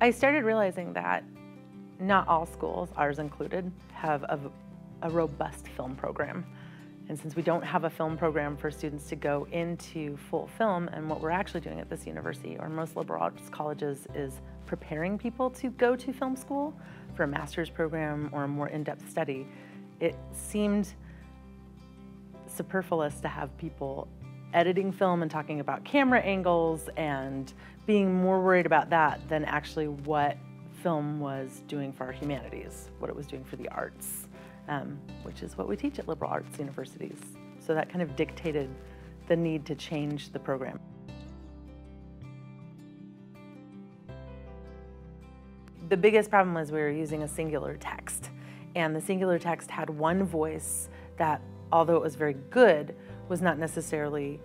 I started realizing that not all schools, ours included, have a, a, robust film program. And since we don't have a film program for students to go into full film, and what we're actually doing at this university, or most liberal arts colleges, is preparing people to go to film school for a master's program or a more in-depth study, it seemed superfluous to have people editing film and talking about camera angles and being more worried about that than actually what film was doing for our humanities, what it was doing for the arts, um, which is what we teach at liberal arts universities. So that kind of dictated the need to change the program. The biggest problem was we were using a singular text, and the singular text had one voice that, although it was very good, was not necessarily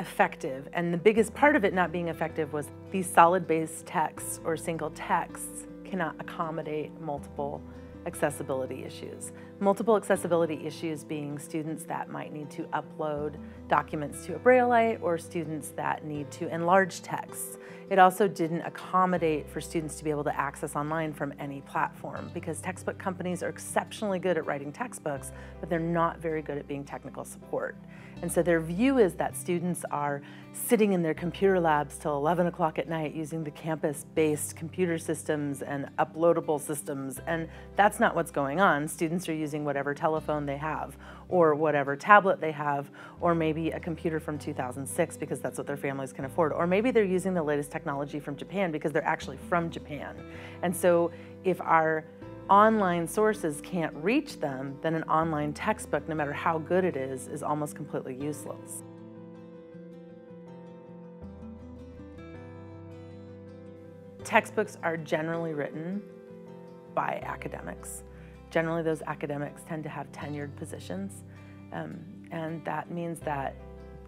effective. And the biggest part of it not being effective was these solid base texts or single texts cannot accommodate multiple accessibility issues. Multiple accessibility issues being students that might need to upload documents to a Brailleite or students that need to enlarge texts. It also didn't accommodate for students to be able to access online from any platform because textbook companies are exceptionally good at writing textbooks, but they're not very good at being technical support. And so their view is that students are sitting in their computer labs till 11 o'clock at night using the campus-based computer systems and uploadable systems, and that's not what's going on. Students are using whatever telephone they have, or whatever tablet they have, or maybe a computer from 2006 because that's what their families can afford, or maybe they're using the latest technology from Japan because they're actually from Japan. And so if our online sources can't reach them, then an online textbook, no matter how good it is, is almost completely useless. Textbooks are generally written by academics. Generally, those academics tend to have tenured positions, um, and that means that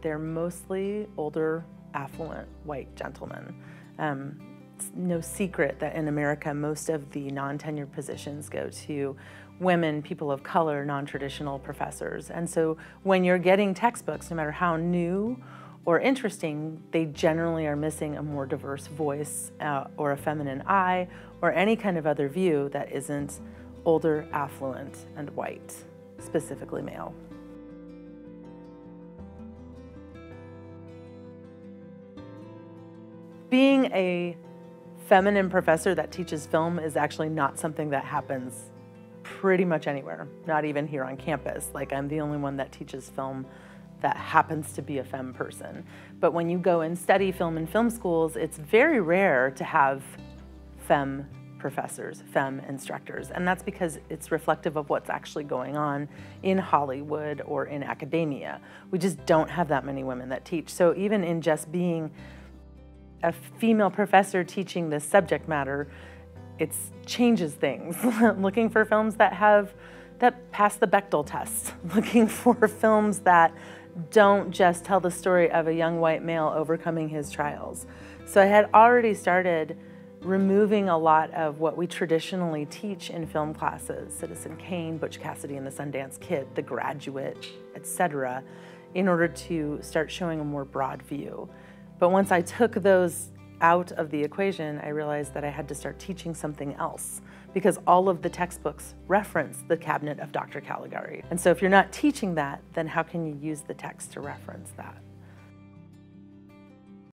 they're mostly older, affluent, white gentlemen. Um, it's no secret that in America, most of the non-tenured positions go to women, people of color, non-traditional professors. And so when you're getting textbooks, no matter how new or interesting, they generally are missing a more diverse voice uh, or a feminine eye or any kind of other view that isn't older, affluent, and white, specifically male. Being a feminine professor that teaches film is actually not something that happens pretty much anywhere, not even here on campus. Like I'm the only one that teaches film that happens to be a femme person. But when you go and study film in film schools, it's very rare to have femme professors, femme instructors. And that's because it's reflective of what's actually going on in Hollywood or in academia. We just don't have that many women that teach. So even in just being a female professor teaching this subject matter, it changes things. looking for films that have, that pass the Bechdel test. Looking for films that don't just tell the story of a young white male overcoming his trials. So I had already started removing a lot of what we traditionally teach in film classes, Citizen Kane, Butch Cassidy and the Sundance Kid, The Graduate, etc., in order to start showing a more broad view. But once I took those out of the equation, I realized that I had to start teaching something else because all of the textbooks reference the cabinet of Dr. Caligari. And so if you're not teaching that, then how can you use the text to reference that?